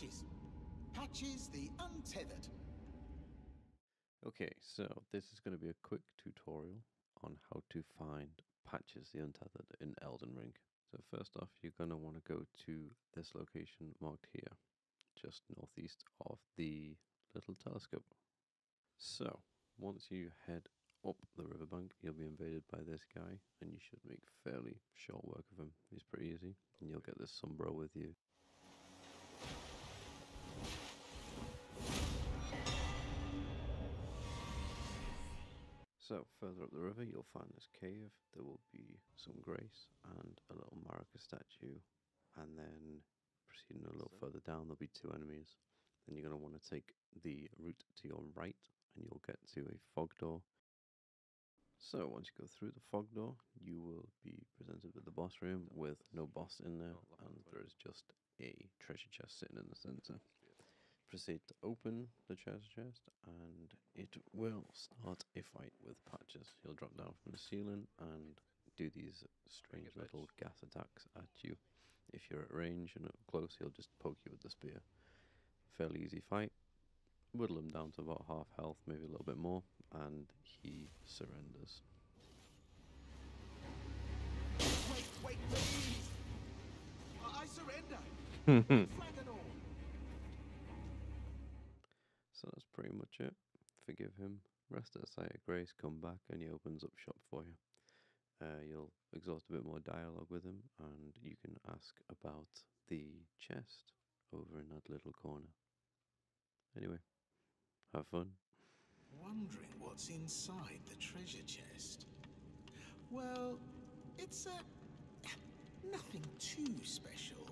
Patches. Patches the untethered. Okay, so this is going to be a quick tutorial on how to find Patches the Untethered in Elden Ring. So first off, you're going to want to go to this location marked here, just northeast of the little telescope. So, once you head up the riverbank, you'll be invaded by this guy, and you should make fairly short work of him. He's pretty easy, and you'll get this sombro with you. So, further up the river, you'll find this cave. There will be some grace and a little Marika statue. And then, proceeding a little further down, there'll be two enemies. Then you're going to want to take the route to your right, and you'll get to a fog door. So, once you go through the fog door, you will be presented with the boss room with no boss in there, and there is just a treasure chest sitting in the center proceed to open the treasure chest and it will start a fight with patches. He'll drop down from the ceiling and do these strange little gas attacks at you. If you're at range and up close, he'll just poke you with the spear. Fairly easy fight. Whittle him down to about half health, maybe a little bit more, and he surrenders. Wait, wait, please! I I surrender! So that's pretty much it. Forgive him. Rest at site of grace. Come back, and he opens up shop for you. Uh, you'll exhaust a bit more dialogue with him, and you can ask about the chest over in that little corner. Anyway, have fun. Wondering what's inside the treasure chest. Well, it's uh, nothing too special.